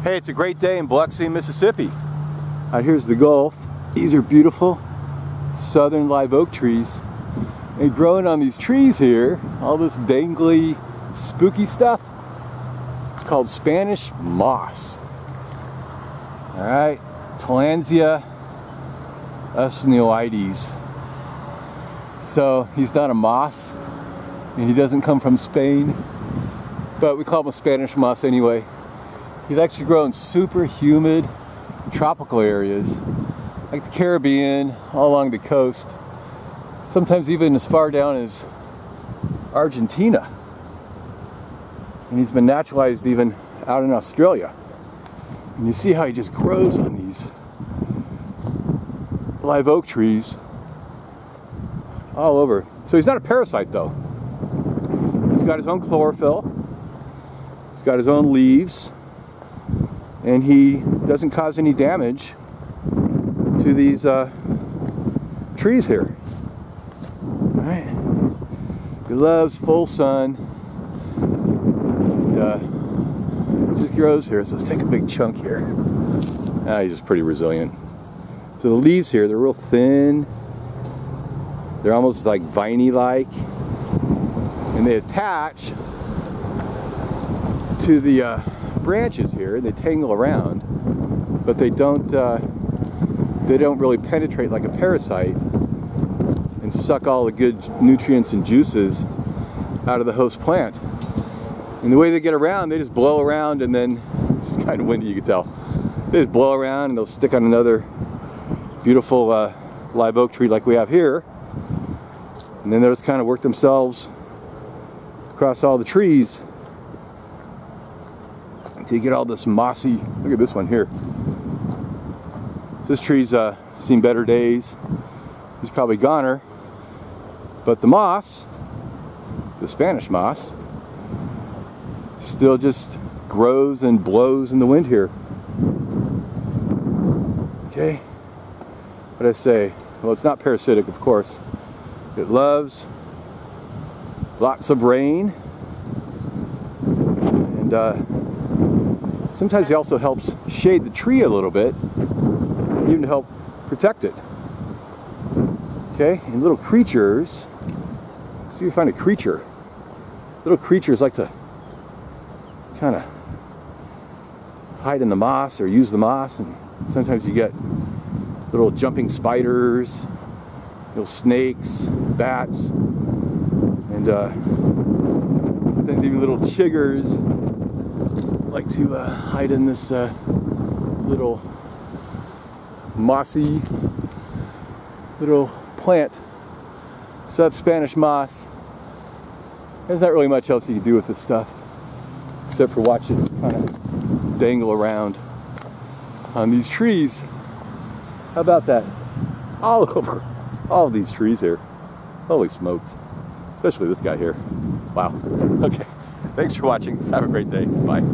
Hey, it's a great day in Biloxi, Mississippi. Out here's the Gulf. These are beautiful southern live oak trees. And growing on these trees here, all this dangly, spooky stuff, it's called Spanish moss. All right, Tillandsia usneoides. So he's not a moss, and he doesn't come from Spain, but we call him a Spanish moss anyway. He likes to grow in super humid tropical areas like the Caribbean, all along the coast, sometimes even as far down as Argentina. And he's been naturalized even out in Australia. And you see how he just grows on these live oak trees all over. So he's not a parasite though. He's got his own chlorophyll. He's got his own leaves and he doesn't cause any damage to these uh, trees here. All right. He loves full sun. And, uh, just grows here. So let's take a big chunk here. Ah, he's just pretty resilient. So the leaves here, they're real thin. They're almost like viney-like. And they attach to the uh, branches here and they tangle around, but they don't uh, they don't really penetrate like a parasite and suck all the good nutrients and juices out of the host plant. And the way they get around, they just blow around and then it's kind of windy, you can tell. They just blow around and they'll stick on another beautiful uh, live oak tree like we have here. And then they'll just kind of work themselves across all the trees until you get all this mossy, look at this one here. This tree's uh, seen better days. He's probably goner. But the moss, the Spanish moss, still just grows and blows in the wind here. Okay, what I say? Well, it's not parasitic, of course. It loves lots of rain and uh, Sometimes he also helps shade the tree a little bit, even to help protect it. Okay, and little creatures, see if you find a creature. Little creatures like to kind of hide in the moss or use the moss, and sometimes you get little jumping spiders, little snakes, bats, and uh, sometimes even little chiggers like to uh, hide in this uh, little mossy little plant. So that's Spanish moss. There's not really much else you can do with this stuff except for watch it kind of dangle around on these trees. How about that? All over all these trees here. Holy smokes. Especially this guy here. Wow. Okay. Thanks for watching. Have a great day. Bye.